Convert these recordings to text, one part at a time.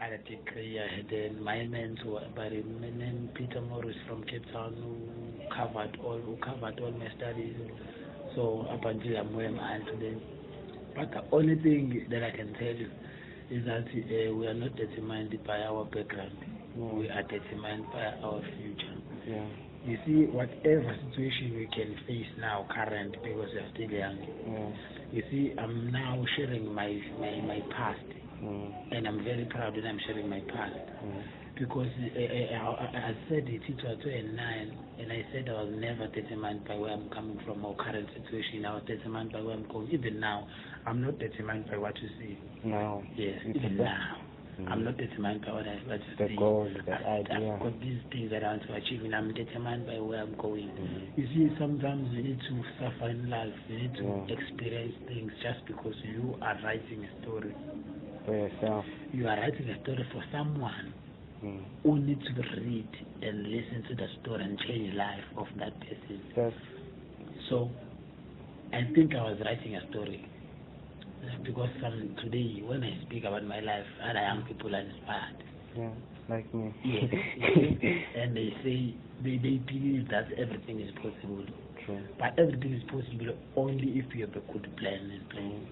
I had a degree, I had my mentor by the name Peter Morris from Cape Town who covered all who covered all my studies. So up until I'm where I am today. But the only thing that I can tell you is that uh, we are not determined by our background. Yeah. We are determined by our future. Yeah. You see, whatever situation we can face now, current, because we're still young. Yeah. You see, I'm now sharing my my, my past, Mm. and I'm very proud that I'm sharing my past Mm. because uh, I, I, I said it, it was 2009, and I said I was never determined by where I'm coming from or current situation. I was determined by where I'm going. Even now, I'm not determined by what you see. Now. Yes, It's even now. I'm not determined by what I what you The see. goal, the I, idea. I've got these things that I want to achieve, and I'm determined by where I'm going. Mhm. You see, sometimes you need to suffer in life. You need to Yeah. experience things just because you are writing a story. For yourself. You are writing a story for someone Mm. who needs to read and listen to the story and change life of that person. So, I think I was writing a story. Uh, Because some, today, when I speak about my life, other young people are inspired. yeah, like me. Yes. and they say, they, they believe that everything is possible. True. But everything is possible only if you have a good plan in place.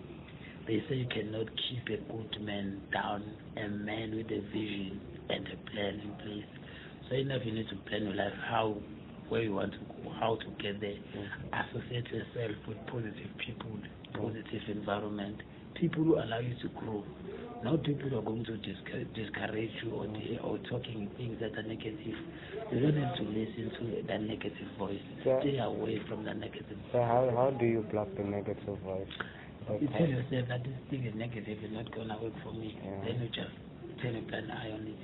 They say you cannot keep a good man down, a man with a vision and a plan in place. So enough you need to plan your life, how, where you want to go, how to get there. Mm. Associate yourself with positive people, mm. positive environment, people who allow you to grow. Not people who are going to discourage, discourage you or, the, or talking things that are negative. You don't need to listen to that negative voice. Yeah. Stay away from the negative So how how do you block the negative voice? Like you tell yourself that this thing is negative, it's not gonna work for me. Yeah. Then you just turn a blind eye on it.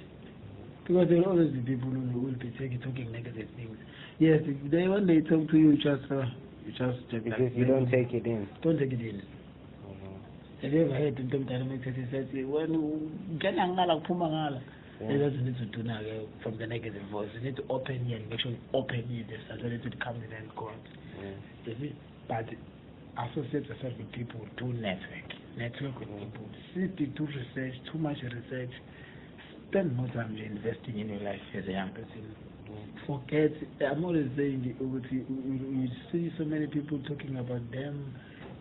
Because there will always be people who will be taking, talking negative things. Yes, if they when they talk to you, you just uh, you just take You that you don't take it in. don't take it in. Mhm. Have you ever heard Ntom Dynamics he said when ungena ngala kuphuma ngala. Yeah. That's what you need to do now uh, from the negative voice. You need to open it and make sure you open it so that it comes in and go out. Yeah. You see, but associate yourself with people, do network, network with people, sit, do research, too much research, spend more time investing in your life as a young person. Forget, I'm always saying, you, see so many people talking about them,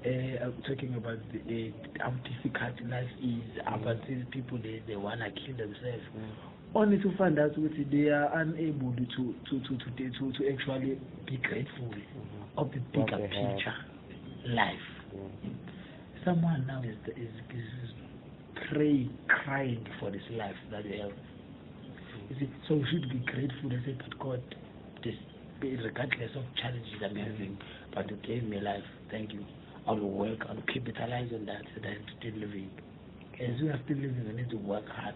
uh, talking about the, uh, how difficult life is, about these people, they, they want to kill themselves Mm. only to find out that they are unable to to to to to, to actually be grateful Mhm. of the bigger picture, life. Someone now is is, is praying, crying for this life that we have. You so we should be grateful and say, but God, this regardless of challenges I'm having, but you gave me life. Thank you. I will work. I will capitalize on that so that I'm still living. As we are still living, we need to work hard.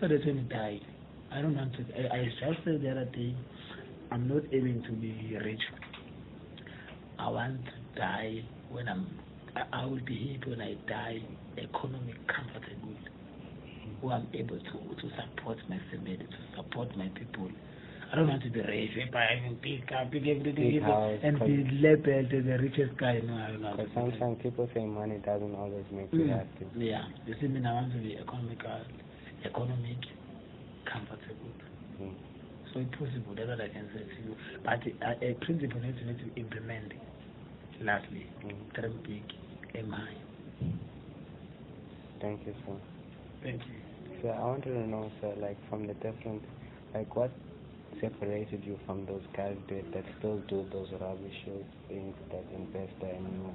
So that when we die, I don't want to. I, I just said the other day, I'm not aiming to be rich. I want to die when I'm. I, I will be happy when I die, economic, comfortable, who I'm able to to support my family, to support my people. I don't want to be rich, if I having big car, big everything, Big people, house, and be labeled as the richest guy. No, I don't to Because sometimes people say money doesn't always make you Mm. happy. Yeah, you see, me, I want to be economical, economic. So it's possible, that's what I can say to you. But a, a principle needs to need to implement. Lastly, Mm. big, high. Thank you, sir. Thank you. So I wanted to know, sir, like from the different, like what separated you from those guys that, that still do those rubbish things that investor you,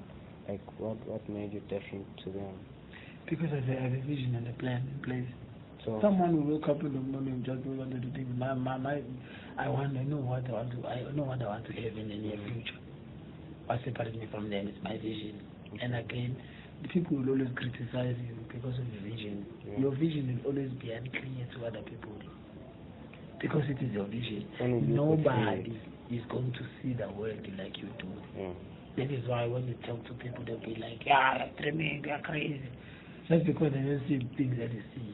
like what what made you different to them? Because I have a vision and a plan in place. So Someone will wake up in the morning and just wanted to think, my, my, my, I want, I know what I want to, I know what I want to have in the near future. What separates me from them is my vision. And again, the people will always criticize you because of your vision. Yeah. Your vision will always be unclear to other people. Because it is your vision. Only you could see Nobody is going to see the world like you do. yeah. That is why when you talk to people, they'll be like, yeah, you're dreaming, you're crazy. Just because they don't see things that you see.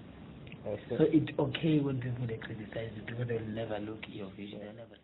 So it's okay when people they criticize you because they will never look at your vision. They'll never